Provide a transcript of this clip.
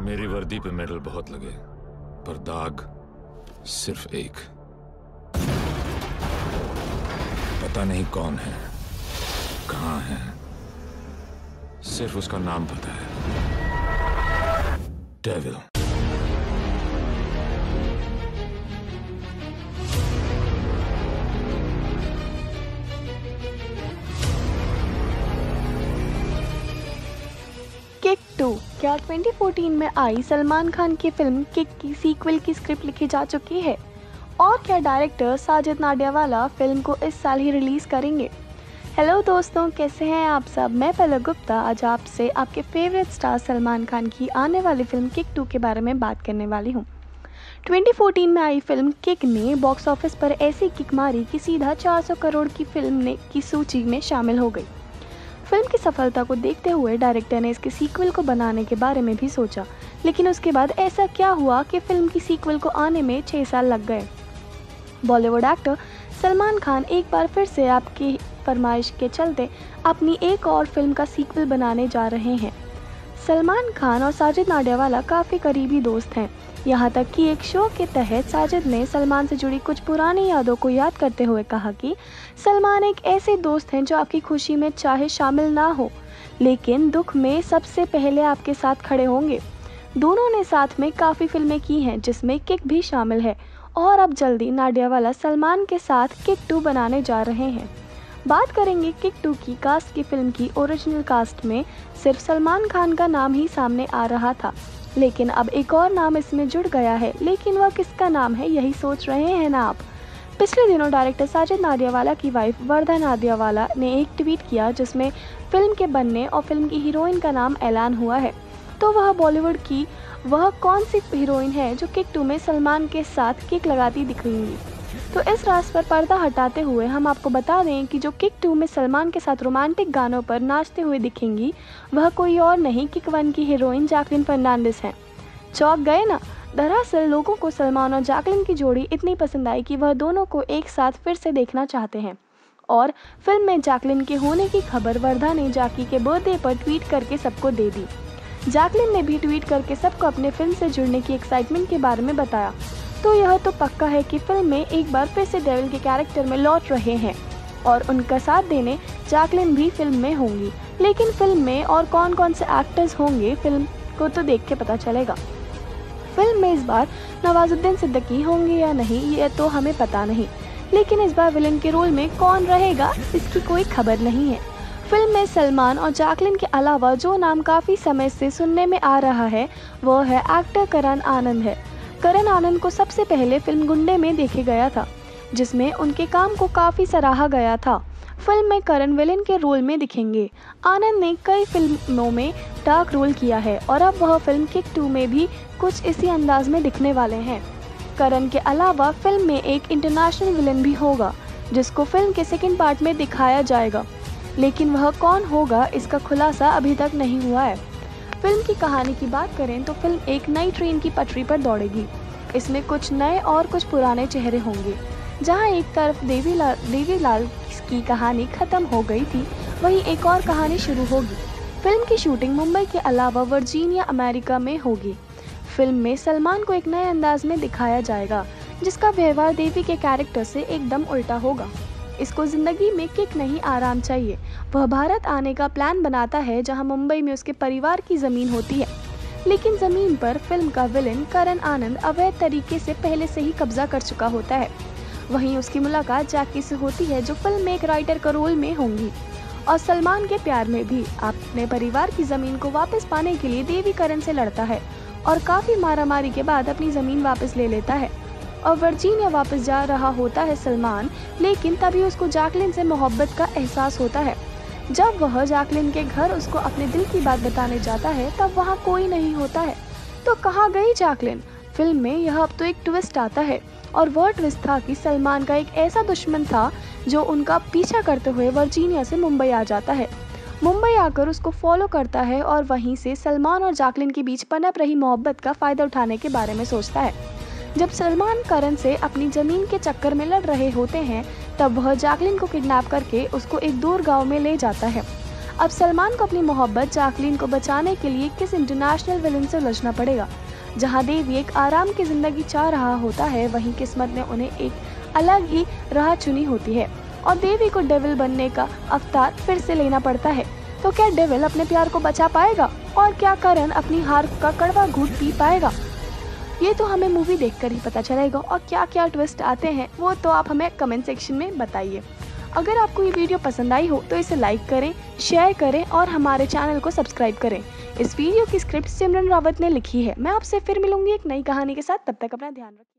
मेरी वर्दी पे मेडल बहुत लगे, पर दाग सिर्फ़ एक। पता नहीं कौन है, कहाँ है। सिर्फ़ उसका नाम पता है। डेविल क्या 2014 में आई सलमान खान की फ़िल्म किक की सीक्वल की स्क्रिप्ट लिखी जा चुकी है? और क्या डायरेक्टर साजिद नाडियावाला फ़िल्म को इस साल ही रिलीज़ करेंगे? हेलो दोस्तों, कैसे हैं आप सब? मैं पलक गुप्ता। आज आपसे आपके फेवरेट स्टार सलमान खान की आने वाली फ़िल्म किक टू के बारे में बात करने वाली हूँ। 2014 में आई फ़िल्म किक ने बॉक्स ऑफ़िस पर ऐसी किक मारी कि सीधा 400 करोड़ की फ़िल्म ने, की सूची में शामिल हो गई। फ़िल्म की सफलता को देखते हुए डायरेक्टर ने इसके सीक्वल को बनाने के बारे में भी सोचा। लेकिन उसके बाद ऐसा क्या हुआ कि फ़िल्म की सीक्वल को आने में छः साल लग गए? बॉलीवुड एक्टर सलमान खान एक बार फिर से आपकी फरमाइश के चलते अपनी एक और फ़िल्म का सीक्वल बनाने जा रहे हैं। सलमान खान और साजिद नाडियावाला काफ़ी करीबी दोस्त हैं। यहाँ तक कि एक शो के तहत साजिद ने सलमान से जुड़ी कुछ पुरानी यादों को याद करते हुए कहा कि सलमान एक ऐसे दोस्त हैं जो आपकी खुशी में चाहे शामिल ना हो, लेकिन दुख में सबसे पहले आपके साथ खड़े होंगे। दोनों ने साथ में काफ़ी फ़िल्में की हैं जिसमें किक भी शामिल है और अब जल्दी नाडियावाला सलमान के साथ किक टू बनाने जा रहे हैं। बात करेंगे किक टू की कास्ट की फ़िल्म की ओरिजिनल कास्ट में, सिर्फ़ सलमान खान का नाम ही सामने आ रहा था। लेकिन अब एक और नाम इसमें जुड़ गया है। लेकिन वह किसका नाम है, यही सोच रहे हैं ना आप। पिछले दिनों डायरेक्टर साजिद नादियावाला की वाइफ वर्धा नादियावाला ने एक ट्वीट किया जिसमें फ़िल्म के बनने और फ़िल्म की हीरोइन का नाम ऐलान हुआ है। तो वह बॉलीवुड की, वह कौन सी हीरोइन है जो किक टू में सलमान के साथ किक लगाती दिख रही तो इस राज पर पर्दा हटाते हुए हम आपको बता दें कि जो किक टू में सलमान के साथ रोमांटिक गानों पर नाचते हुए दिखेंगी, वह कोई और नहीं किक वन की हीरोइन जैकलिन फर्नांडिस हैं। चौक गए ना? दरअसल लोगों को सलमान और जैकलिन की जोड़ी इतनी पसंद आई कि वह दोनों को एक साथ फिर से देखना चाहते हैं। और फ़िल्म में जैकलिन के होने की खबर वर्धा ने जाकी के बर्थडे पर ट्वीट करके सबको दे दी। जैकलिन ने भी ट्वीट करके सबको अपने फ़िल्म से जुड़ने की एक्साइटमेंट के बारे में बताया। तो यह तो पक्का है कि फ़िल्म में एक बार फिर से डेविल के कैरेक्टर में लौट रहे हैं, और उनका साथ देने जैकलिन भी फ़िल्म में होंगी। लेकिन फ़िल्म में और कौन कौन से एक्टर्स होंगे, फ़िल्म को तो देख के पता चलेगा। फ़िल्म में इस बार नवाजुद्दीन सिद्दीकी होंगे या नहीं, ये तो हमें पता नहीं। लेकिन इस बार विलन के रोल में कौन रहेगा, इसकी कोई खबर नहीं है। फ़िल्म में सलमान और जैकलिन के अलावा जो नाम काफ़ी समय से सुनने में आ रहा है, वो है एक्टर करण आनंद है। करण आनंद को सबसे पहले फ़िल्म गुंडे में देखे गया था, जिसमें उनके काम को काफ़ी सराहा गया था। फ़िल्म में करण विलेन के रोल में दिखेंगे। आनंद ने कई फ़िल्मों में डार्क रोल किया है और अब वह फ़िल्म किक टू में भी कुछ इसी अंदाज में दिखने वाले हैं। करण के अलावा फ़िल्म में एक इंटरनेशनल विलन भी होगा, जिसको फ़िल्म के सेकेंड पार्ट में दिखाया जाएगा। लेकिन वह कौन होगा, इसका खुलासा अभी तक नहीं हुआ है। फ़िल्म की कहानी की बात करें तो फ़िल्म एक नई ट्रेन की पटरी पर दौड़ेगी। इसमें कुछ नए और कुछ पुराने चेहरे होंगे। जहाँ एक तरफ़ देवी लाल देवी लाल की कहानी खत्म हो गई थी, वहीं एक और कहानी शुरू होगी। फ़िल्म की शूटिंग मुंबई के अलावा वर्जीनिया, अमेरिका में होगी। फ़िल्म में सलमान को एक नए अंदाज में दिखाया जाएगा, जिसका व्यवहार देवी के कैरेक्टर से एकदम उल्टा होगा। इसको ज़िंदगी में किक नहीं आराम चाहिए। वह भारत आने का प्लान बनाता है जहाँ मुंबई में उसके परिवार की ज़मीन होती है। लेकिन ज़मीन पर फ़िल्म का विलन करण आनंद अवैध तरीके से पहले से ही कब्जा कर चुका होता है। वहीं उसकी मुलाकात जैकी से होती है जो फ़िल्म में एक राइटर का रोल में होंगी। और सलमान के प्यार में भी अपने परिवार की ज़मीन को वापस पाने के लिए देवी करण से लड़ता है और काफ़ी मारामारी के बाद अपनी ज़मीन वापस ले लेता है। और वर्जीनिया वापस जा रहा होता है सलमान, लेकिन तभी उसको जैकलिन से मोहब्बत का एहसास होता है। जब वह जैकलिन के घर उसको अपने दिल की बात बताने जाता है, तब वहाँ कोई नहीं होता है। तो कहाँ गई जैकलिन? फ़िल्म में यह अब तो एक ट्विस्ट आता है, और वह ट्विस्ट था कि सलमान का एक ऐसा दुश्मन था जो उनका पीछा करते हुए वर्जीनिया से मुंबई आ जाता है। मुंबई आकर उसको फॉलो करता है और वहीं से सलमान और जैकलिन के बीच पनप रही मोहब्बत का फ़ायदा उठाने के बारे में सोचता है। जब सलमान करण से अपनी ज़मीन के चक्कर में लड़ रहे होते हैं, तब वह जैकलिन को किडनैप करके उसको एक दूर गाँव में ले जाता है। अब सलमान को अपनी मोहब्बत जैकलीन को बचाने के लिए किस इंटरनेशनल विलन से उलझना पड़ेगा? जहाँ देवी एक आराम की ज़िंदगी चाह रहा होता है, वहीं किस्मत ने उन्हें एक अलग ही राह चुनी होती है। और देवी को डेविल बनने का अवतार फिर से लेना पड़ता है। तो क्या डेविल अपने प्यार को बचा पाएगा? और क्या करण अपनी हार का कड़वा घूट पी पाएगा? ये तो हमें मूवी देखकर ही पता चलेगा और क्या क्या ट्विस्ट आते हैं, वो तो आप हमें कमेंट सेक्शन में बताइए। अगर आपको ये वीडियो पसंद आई हो तो इसे लाइक करें शेयर करें और हमारे चैनल को सब्सक्राइब करें। इस वीडियो की स्क्रिप्ट सिमरन रावत ने लिखी है। मैं आपसे फिर मिलूँगी एक नई कहानी के साथ। तब तक अपना ध्यान रखें।